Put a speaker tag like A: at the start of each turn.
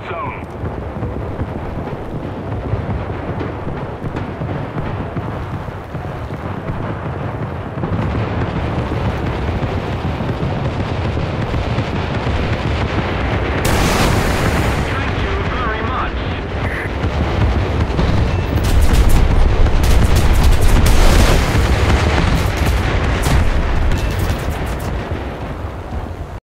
A: forces zone.